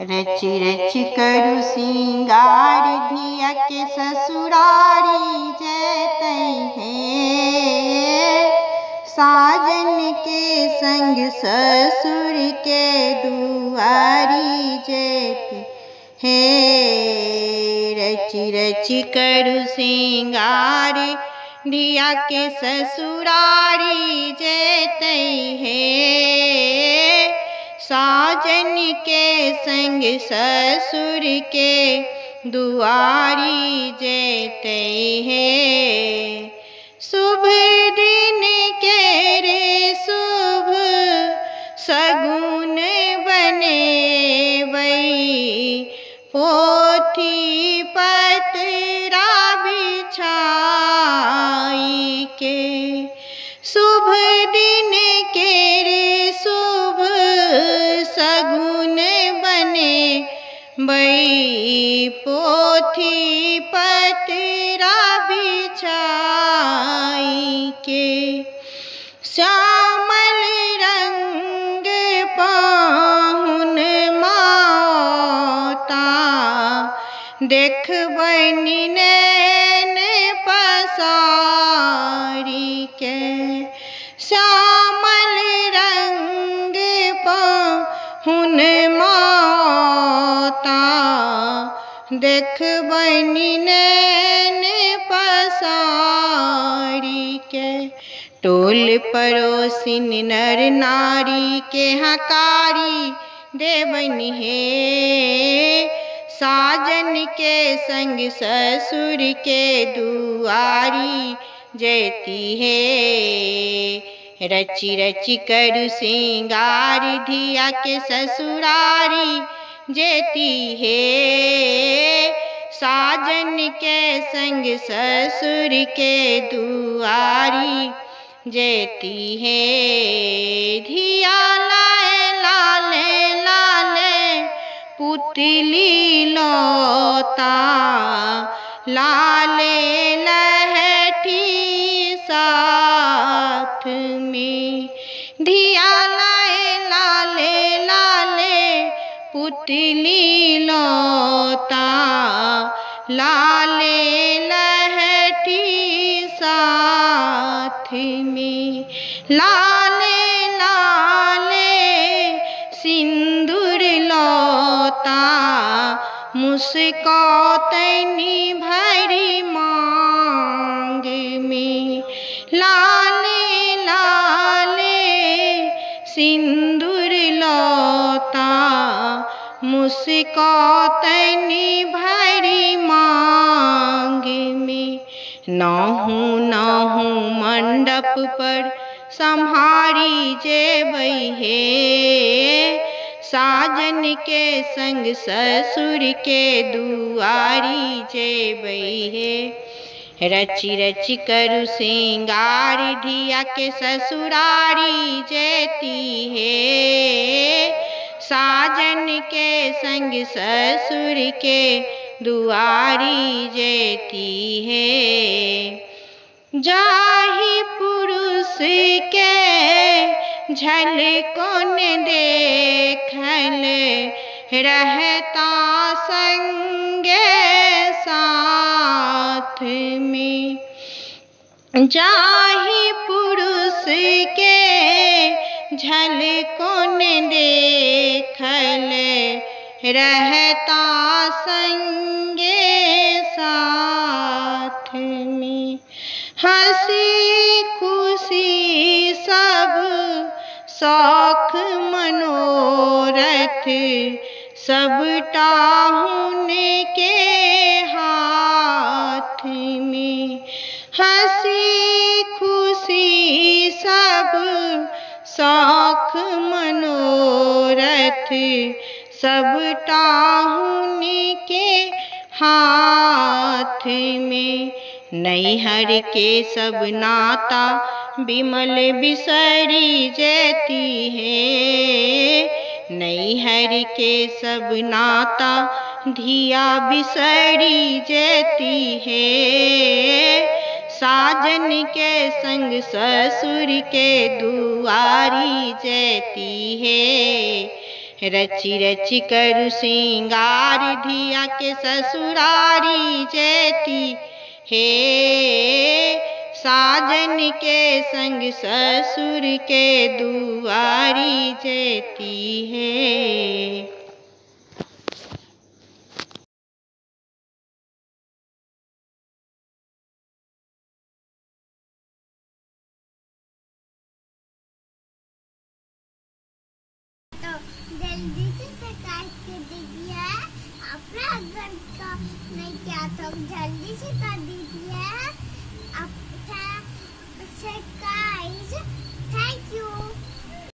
रचि रच करु सिंगार धिया के ससुरारी जैते हैं। साजन के संग ससुर के दुआरी जैते हे। रचि रच करु सिंगार धिया के ससुरारी जैते हैं। साजन के संग ससुर के दुआरी जेते हैं। शुभ दिन के रे शुभ सगुन बने वही पोथी पोथी पतरा बिछाई के श्यामल रंग पाहुन माता देख बनी पसारी के श्यामल रंग पाहुन माता देख बनी नैन पसारी के, टोल पड़ोसिन नर नारी के हकारी देवन हे। साजन के संग ससुर के दुआरी जयती है। रचि रचि कर सिंगार धिया के ससुरारी जेती है। साजन के संग ससुर के दुआरी जेती है। धिया लाए, लाले लाले, पुतली लोता, लाले लहठी साथ में। धिया लाए, लाले लाले, पुतली लोता लाले लहठी साथ में। लाले लाले, सिंदूर लोता मुस्कौतनी भरी मांग में। लाले लाले, सिंदूर लोता मुस्कौतनी भरी मांग में नाहू नाहू मंडप पर संहारी जेबई हे। साजन के संग ससुर के दुआरी जेबई हे। रचि रचि करु सिंगार, धिया के ससुरारी जेती है। साजन के संग ससुर के दुआरी जेती है। जाही पुरुष के झलकोन देखल? रहता संगे साथ में। जाही पुरुष के झलकोन देखल? रहता संगे साथ में। हँसी खुशी सब शौख मनोरथ सब टाहुन के हाथ में। हँसी शौख मनोरथ सब टाहुन के हाथ में। नैहर के सब नाता बिमल बिसरी जैती है। नैहर के सब नाता धिया बिसरी जैती है। साजन के संग ससुर के दुआरी जैती है। रची रची कर सिंगार धिया के ससुरारी जेती हे। साजन के संग ससुर के दुआरी जेती है। अगर तो जल्दी से कर दीजिए। अपना